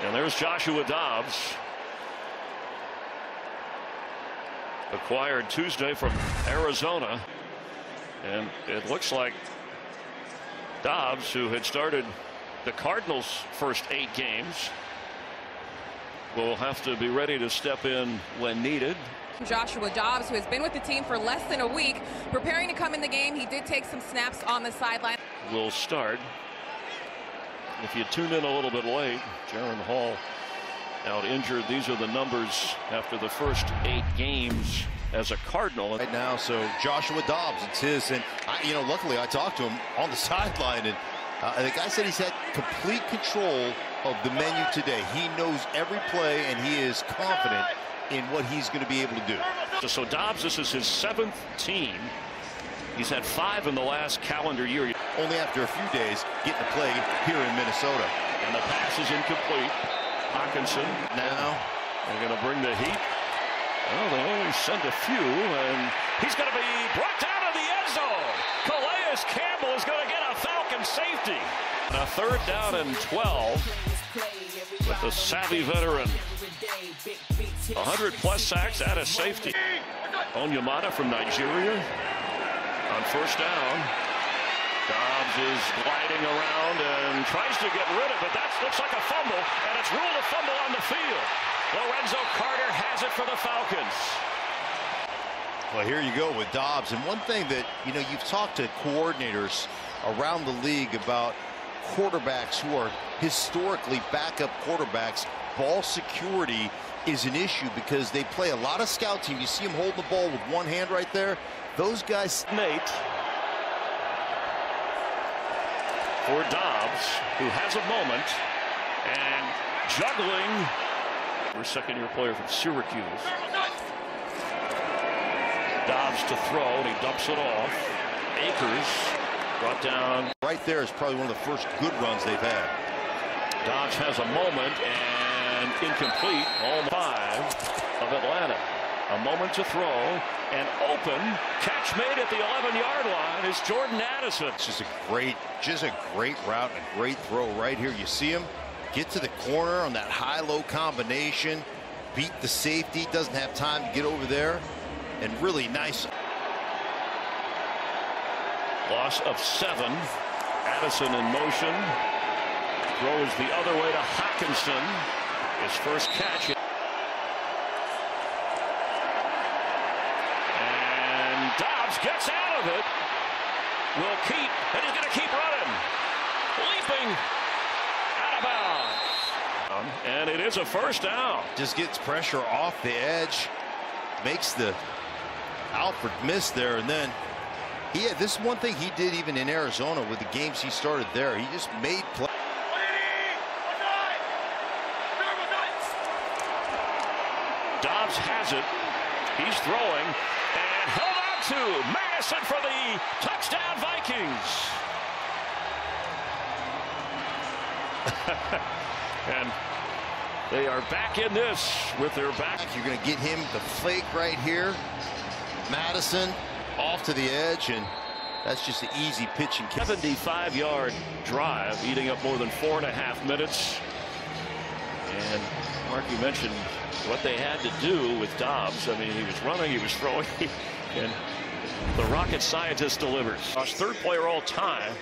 And there's Joshua Dobbs. Acquired Tuesday from Arizona. And it looks like Dobbs, who had started the Cardinals' first eight games, will have to be ready to step in when needed. Joshua Dobbs, who has been with the team for less than a week, preparing to come in the game. He did take some snaps on the sideline. Will start. If you tune in a little bit late, Jaren Hall out injured. These are the numbers after the first eight games as a Cardinal. Right now, so Joshua Dobbs, it's his. And, I, you know, luckily I talked to him on the sideline, and uh, the guy said he's had complete control of the menu today. He knows every play, and he is confident in what he's going to be able to do. So Dobbs, this is his seventh team. He's had five in the last calendar year. Only after a few days getting to play here in Minnesota. And the pass is incomplete. Hockenson now. They're going to bring the heat. Well, they only send a few, and he's going to be brought down to the end zone. Calais Campbell is going to get a Falcon safety. And A third down and 12 with the savvy veteran. 100 plus sacks at a safety. Onyemata from Nigeria on first down. Dobbs is gliding around and tries to get rid of it. That looks like a fumble, and it's ruled a fumble on the field. Lorenzo Carter has it for the Falcons. Well, here you go with Dobbs. And one thing that, you know, you've talked to coordinators around the league about quarterbacks who are historically backup quarterbacks. Ball security is an issue because they play a lot of scout team. You see him hold the ball with one hand right there. Those guys. Nate for Dobbs, who has a moment and juggling. For second-year player from Syracuse. Dobbs to throw, and he dumps it off. Akers brought down. Right there is probably one of the first good runs they've had. Dobbs has a moment and incomplete. All five of Atlanta. A moment to throw and open. Catch made at the 11-yard line is Jordan Addison. It's just a great, just a great route and a great throw right here. You see him get to the corner on that high-low combination, beat the safety, doesn't have time to get over there, and really nice. Loss of seven. Addison in motion. Throws the other way to Hockenson. His first catch. And Dobbs gets out of it. Will keep, and he's going to keep running. Leaping out of bounds. And it is a first down. Just gets pressure off the edge. Makes the Alford miss there, and then he had this one thing he did even in Arizona with the games he started there. He just made play. Dobbs has it. He's throwing and held on to Mattison for the touchdown Vikings. and they are back in this with their back. You're going to get him the fake right here. Mattison off to the edge, and that's just an easy pitch and 75 yard drive, eating up more than four and a half minutes. And Mark, you mentioned what they had to do with Dobbs. I mean, he was running, he was throwing, and the rocket scientist delivers. Third player all time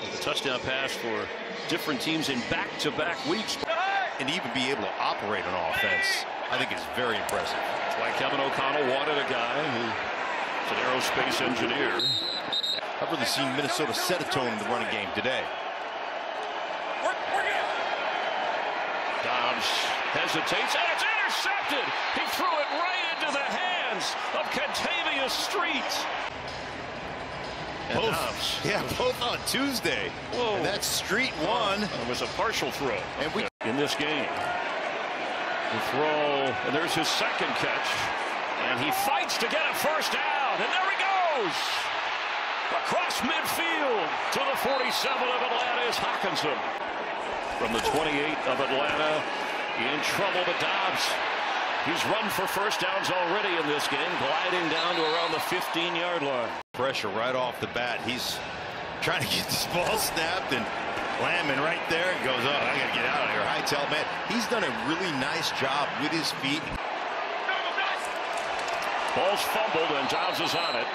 with a touchdown pass for different teams in back-to-back -back weeks. And even be able to operate on offense, I think is very impressive. That's why Kevin O'Connell wanted a guy who's an aerospace engineer. I've really seen Minnesota set a tone in the running game today. Dobbs hesitates, and it's intercepted. He threw it right into the hands of Kentavius Street. And both, Dobbs. Yeah, both on Tuesday. Whoa. And that Street one. It was a partial throw. And we in this game. The throw, and there's his second catch. And he fights to get a first down. And there he goes. Across midfield to the 47 of Atlanta is Hockenson. From the 28 of Atlanta, in trouble, but Dobbs. He's run for first downs already in this game, gliding down to around the 15-yard line. Pressure right off the bat. He's trying to get this ball snapped, and Landman right there and goes, oh, I got to get out of here. Hightail, man, he's done a really nice job with his feet. Ball's fumbled and Dobbs is on it.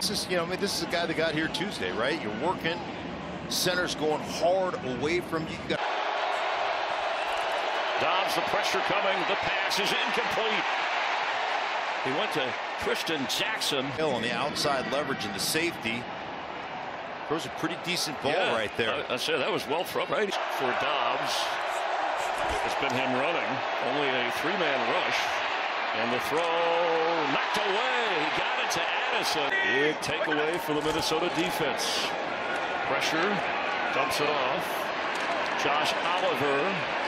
This is, you know, I mean, this is a guy that got here Tuesday, right? You're working. Center's going hard away from you. you got... Dobbs, the pressure coming. The pass is incomplete. He went to Trishton Jackson. Hill on the outside leverage and the safety. Throws a pretty decent ball yeah, right there. I, I said that was well thrown right for Dobbs. It's been him running. Only a three-man rush. And the throw knocked away. He got it to Addison. Big takeaway for the Minnesota defense. Pressure. Dumps it off. Josh Oliver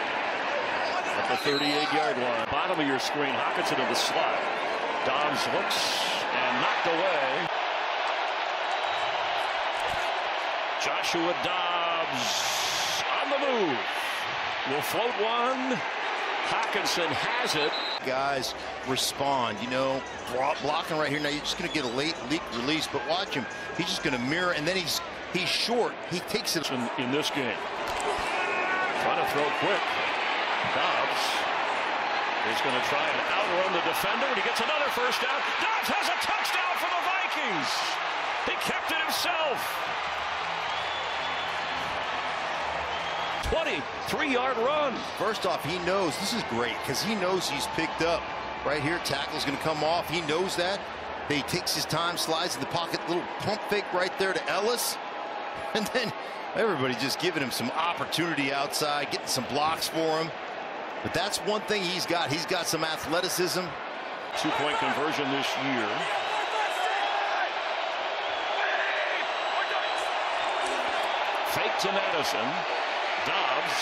at the 38-yard line. Bottom of your screen. Hockenson in the slot. Dobbs looks and knocked away. Joshua Dobbs on the move. Will float one. Hockenson has it. Guys respond, you know, blocking right here. Now you're just going to get a late leak release, but watch him. He's just going to mirror, and then he's he's short. He takes it in, in this game. Trying to throw quick. Dobbs is going to try and outrun the defender, and he gets another first down. Dobbs has a touchdown for the Vikings. He kept it himself. 23-yard run. First off, he knows this is great because he knows he's picked up. Right here, tackle's going to come off. He knows that. He takes his time, slides in the pocket, little pump fake right there to Ellis. And then everybody just giving him some opportunity outside, getting some blocks for him. But that's one thing he's got. He's got some athleticism. Two-point conversion this year. Fake to Mattison. Dobbs.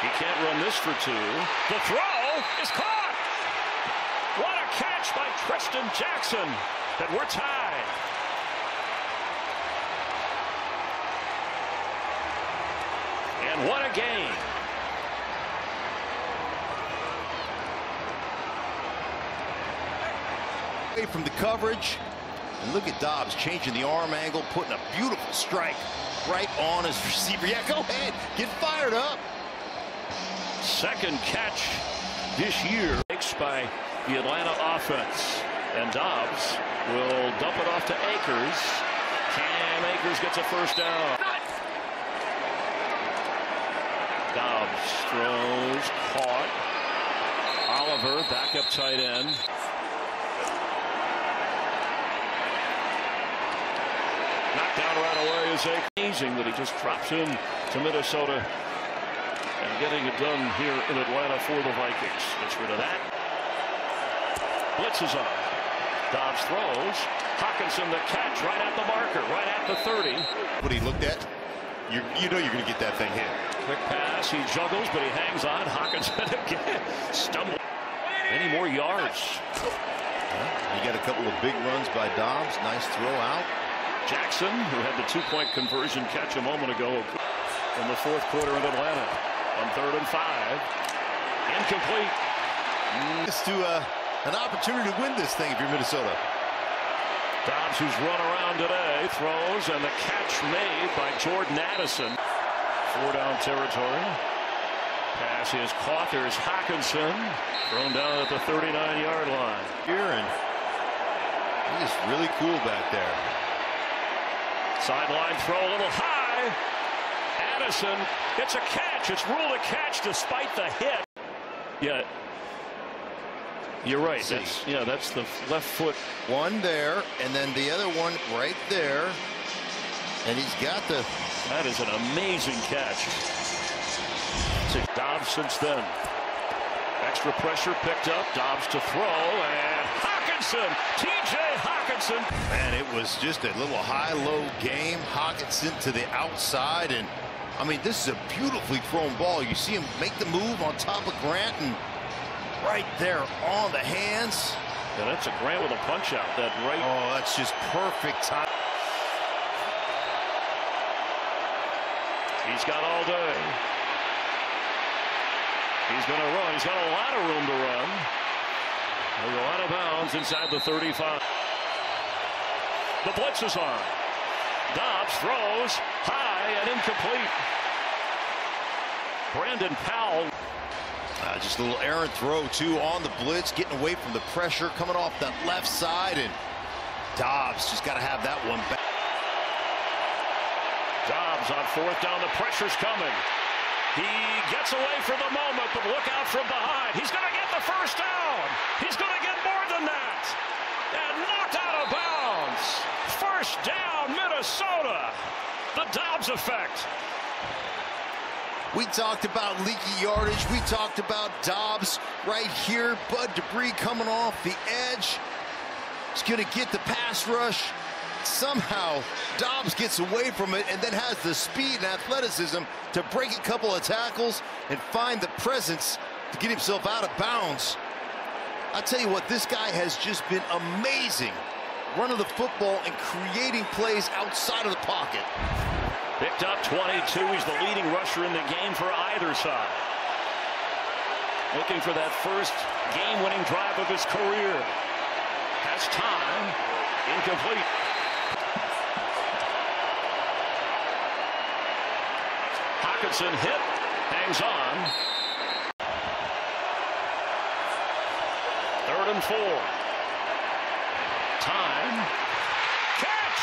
He can't run this for two. The throw is caught. What a catch by Trishton Jackson. That we're tied. And what a game. Away from the coverage. And look at Dobbs changing the arm angle, putting a beautiful strike right on his receiver. Yeah, go ahead. Get fired up. Second catch this year makes by the Atlanta offense. And Dobbs will dump it off to Akers. Cam Akers gets a first down. Dobbs throws, caught. Oliver, backup tight end. Down right away is amazing that he just drops in to Minnesota and getting it done here in Atlanta for the Vikings. Gets rid of that. Blitz is on. Dobbs throws. Hockenson the catch right at the marker, right at the 30. What he looked at, you, you know you're going to get that thing hit. Quick pass. He juggles, but he hangs on. Hockenson again. Stumble. Any more yards? You got a couple of big runs by Dobbs. Nice throw out. Jackson, who had the two-point conversion catch a moment ago in the fourth quarter in Atlanta on third and five. Incomplete. It's to uh, an opportunity to win this thing if you're Minnesota. Dobbs, who's run around today, throws, and the catch made by Jordan Addison. Four down territory. Pass is caught. There's Hockenson thrown down at the 39-yard line. Here and he's really cool back there. Sideline throw a little high. Addison it's a catch. It's ruled a catch despite the hit. Yeah. You're right. That's yeah, that's the left foot. One there, and then the other one right there. And he's got the That is an amazing catch. To Dobbs since then. Extra pressure picked up. Dobbs to throw and Hockenson. TJ Hockenson. Man, it was just a little high-low game. Hockenson to the outside. And, I mean, this is a beautifully thrown ball. You see him make the move on top of Grant and right there on the hands. Yeah, that's a Grant with a punch out. That right. Oh, that's just perfect time. He's got all day. He's going to run. He's got a lot of room to run. He's a lot of bounds inside the 35. The blitz is on. Dobbs throws high and incomplete. Brandon Powell. Uh, just a little errant throw, too, on the blitz, getting away from the pressure, coming off that left side, and Dobbs just got to have that one back. Dobbs on fourth down. The pressure's coming. He gets away for the moment, but look out from behind. He's going to get the first down. He's going to get more than that. And knocked out of bounds. First down, Minnesota. The Dobbs effect. We talked about leaky yardage. We talked about Dobbs right here. Bud Dupree coming off the edge. He's going to get the pass rush. Somehow, Dobbs gets away from it and then has the speed and athleticism to break a couple of tackles and find the presence to get himself out of bounds. I tell you what, this guy has just been amazing running the football and creating plays outside of the pocket. Picked up 22. He's the leading rusher in the game for either side. Looking for that first game-winning drive of his career. Has time. Incomplete. Hockenson hit. Hangs on. Third and four. Time. Catch!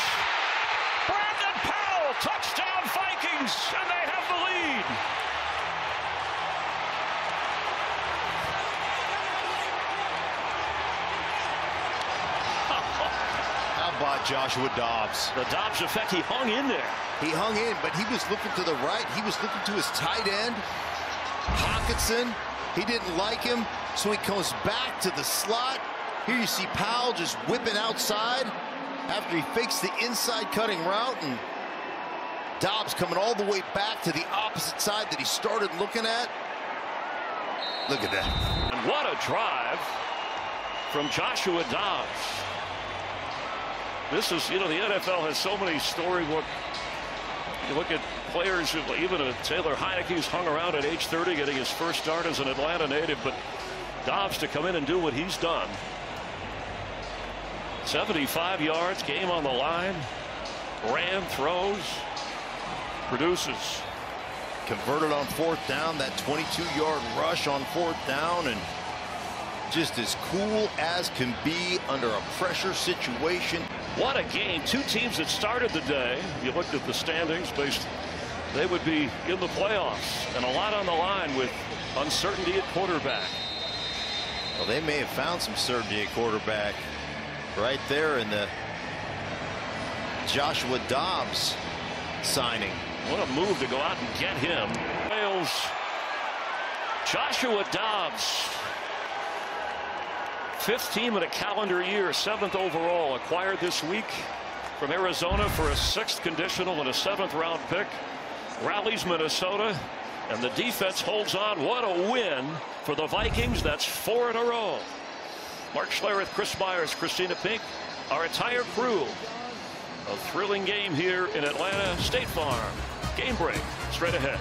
Brandon Powell, touchdown Vikings, and they have the lead. How about Joshua Dobbs? The Dobbs effect, he hung in there. He hung in, but he was looking to the right. He was looking to his tight end. Hockenson, he didn't like him, so he comes back to the slot. Here you see Powell just whipping outside after he fakes the inside cutting route. And Dobbs coming all the way back to the opposite side that he started looking at. Look at that. And what a drive from Joshua Dobbs. This is, you know, the NFL has so many storybook. You look at players, who, even a Taylor Heinicke who's hung around at age 30 getting his first start as an Atlanta native, but Dobbs to come in and do what he's done. 75 yards, game on the line, ran, throws, produces. Converted on fourth down, that 22-yard rush on fourth down, and just as cool as can be under a pressure situation. What a game. Two teams that started the day. You looked at the standings based. They would be in the playoffs and a lot on the line with uncertainty at quarterback. Well, they may have found some certainty at quarterback right there in the Joshua Dobbs signing. What a move to go out and get him. Wales. Joshua Dobbs. Fifth team in a calendar year, seventh overall, acquired this week from Arizona for a sixth conditional and a seventh round pick. Rallies Minnesota, and the defense holds on. What a win for the Vikings. That's four in a row. Mark Schlereth, Chris Myers, Christina Pink, our entire crew. A thrilling game here in Atlanta State Farm. Game break straight ahead.